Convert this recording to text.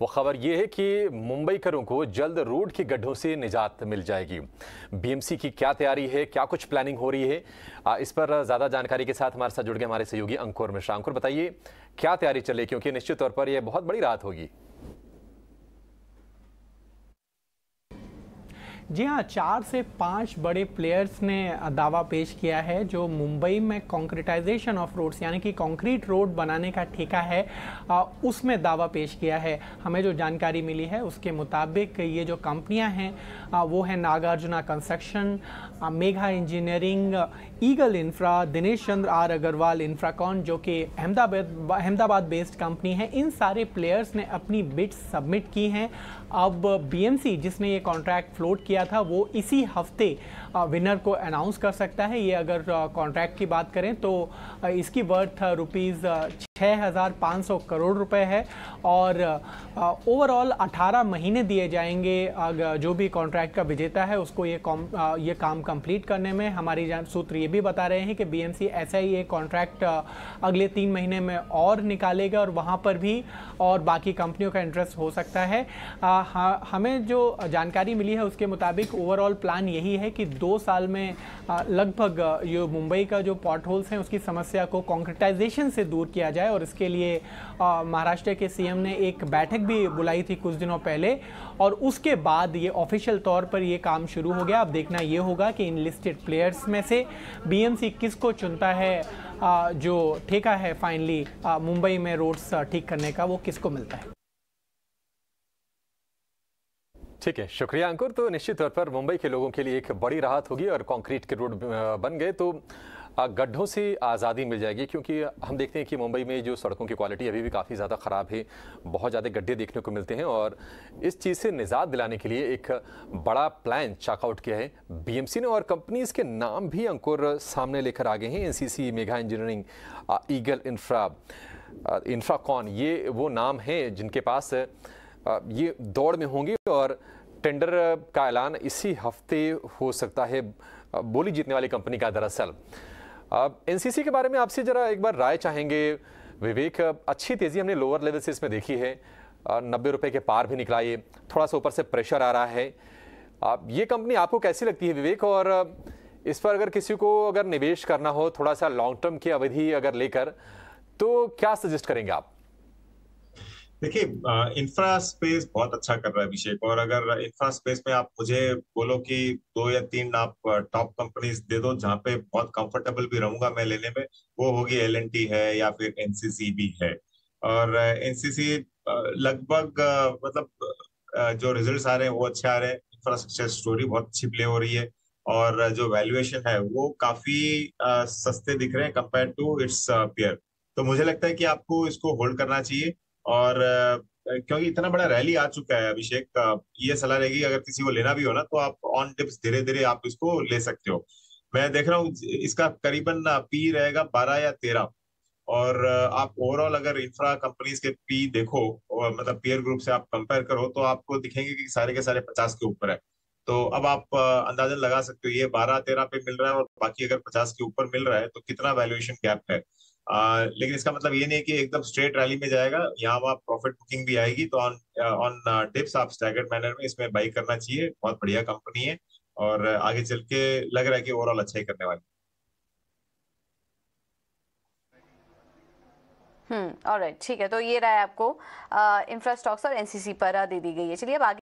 वो खबर यह है कि मुंबईकरों को जल्द रोड के गड्ढों से निजात मिल जाएगी। बीएमसी की क्या तैयारी है, क्या कुछ प्लानिंग हो रही है? इस पर ज़्यादा जानकारी के साथ हमारे साथ जुड़ गए हमारे सहयोगी अंकुर मिश्रा। अंकुर, बताइए, क्या तैयारी चल रही है? क्योंकि निश्चित तौर पर यह बहुत बड़ी राहत होगी। जी हाँ चार से पाँच बड़े प्लेयर्स ने दावा पेश किया है जो मुंबई में कॉन्क्रिटाइजेशन ऑफ़ रोड्स यानी कि कंक्रीट रोड बनाने का ठेका है उसमें दावा पेश किया है। हमें जो जानकारी मिली है, उसके मुताबिक ये जो कंपनियाँ हैं वो है Nagarjuna construction Megha engineering Eagle infra Dinesh Chandra R Agarwal Infracon जो कि अहमदाबाद अहमदाबाद बेस्ड कंपनी है, इन सारे प्लेयर्स ने अपनी बिट्स सबमिट की हैं। अब बीएमसी जिसने ये कॉन्ट्रैक्ट फ्लोट किया था, वो इसी हफ़्ते विनर को अनाउंस कर सकता है। ये अगर कॉन्ट्रैक्ट की बात करें तो इसकी वर्थ रुपीज़ छः हज़ार पाँच सौ करोड़ रुपए है और ओवरऑल 18 महीने दिए जाएँगे जो भी कॉन्ट्रैक्ट का विजेता है उसको ये कॉम ये काम कंप्लीट करने में। हमारी जान सूत्र ये भी बता रहे हैं कि बीएमसी ऐसा ही एक कॉन्ट्रैक्ट अगले तीन महीने में और निकालेगा और वहाँ पर भी और बाकी कंपनियों का इंटरेस्ट हो सकता है। आ, हमें जो जानकारी मिली है उसके मुताबिक ओवरऑल प्लान यही है कि दो साल में लगभग ये मुंबई का जो पॉट होल्स हैं उसकी समस्या को कॉन्क्रिटाइजेशन से दूर किया जाए। और इसके लिए महाराष्ट्र के सीएम ने एक बैठक भी बुलाई थी कुछ दिनों पहले और उसके बाद ये ऑफिशियल तौर पर ये काम शुरू हो गया। अब देखना ये होगा कि इन लिस्टेड प्लेयर्स में से बीएमसी किसको चुनता है जो ठेका है फाइनली मुंबई में रोड्स ठीक करने का, वो किसको मिलता है? ठीक है, शुक्रिया अंकुर। तो निश्चित तौर पर मुंबई के लोगों के लिए एक बड़ी राहत होगी और कंक्रीट के रोड बन गए। तो गड्ढों से आज़ादी मिल जाएगी, क्योंकि हम देखते हैं कि मुंबई में जो सड़कों की क्वालिटी अभी भी काफ़ी ज़्यादा ख़राब है, बहुत ज़्यादा गड्ढे देखने को मिलते हैं और इस चीज़ से निजात दिलाने के लिए एक बड़ा प्लान चाकआउट किया है। बीएमसी ने और कंपनीज़ के नाम भी अंकुर सामने लेकर आ गए हैं NCC Megha engineering Eagle infra Infracon ये वो नाम हैं जिनके पास ये दौड़ में होंगे और टेंडर का ऐलान इसी हफ़्ते हो सकता है। बोली जीतने वाली कंपनी का दरअसल। एनसीसी के बारे में आपसे जरा एक बार राय चाहेंगे। विवेक, अच्छी तेज़ी हमने लोअर लेवल से इसमें देखी है। नब्बे रुपए के पार भी निकला ये। थोड़ा सा ऊपर से प्रेशर आ रहा है। आप ये कंपनी आपको कैसी लगती है विवेक? और इस पर अगर किसी को अगर निवेश करना हो, थोड़ा सा लॉन्ग टर्म की अवधि अगर लेकर तो क्या सजेस्ट करेंगे आप? देखिए इंफ्रा स्पेस बहुत अच्छा कर रहा है अभिषेक। और अगर इंफ्रा स्पेस में आप मुझे बोलो कि दो या तीन आप टॉप कंपनीज़ दे दो जहाँ पे बहुत कंफर्टेबल भी रहूँगा मैं लेने में, वो होगी एलएनटी है या फिर एनसीसी भी है। और एनसीसी लगभग मतलब जो रिजल्ट्स आ रहे हैं वो अच्छे आ रहे हैं। इंफ्रास्ट्रक्चर स्टोरी बहुत अच्छी प्ले हो रही है और जो वैल्यूएशन है वो काफ़ी सस्ते दिख रहे हैं कंपेयर टू इट्स पियर तो मुझे लगता है कि आपको इसको होल्ड करना चाहिए। और क्योंकि इतना बड़ा रैली आ चुका है अभिषेक ये सलाह रहेगी अगर किसी को लेना भी हो ना तो आप ऑन टिप्स धीरे धीरे आप इसको ले सकते हो। मैं देख रहा हूँ, इसका करीबन पी रहेगा बारह या तेरह। और आप ओवरऑल अगर इंफ्रा कंपनीज़ के पी देखो मतलब पीयर ग्रुप से आप कंपेयर करो तो आपको दिखेंगे कि सारे के सारे पचास के ऊपर है। तो अब आप अंदाजन लगा सकते हो, ये बारह तेरह पे मिल रहा है और बाकी अगर पचास के ऊपर मिल रहा है तो कितना वैल्यूएशन गैप है? आ, लेकिन इसका मतलब ये नहीं कि एकदम स्ट्रेट रैली में जाएगा। यहाँ वहाँ प्रॉफिट बुकिंग भी आएगी तो ऑन ऑन टिप्स आप स्टैगर्ड मैनर में इसमें बाई करना चाहिए। बहुत बढ़िया कंपनी है और आगे चल के लग रहा है कि ओवरऑल अच्छा ही करने वाली हम्म और ठीक है तो ये रहा है आपको इंफ्रास्ट्रक्चर एनसीसी पर दे दी गई है। चलिए अब आगे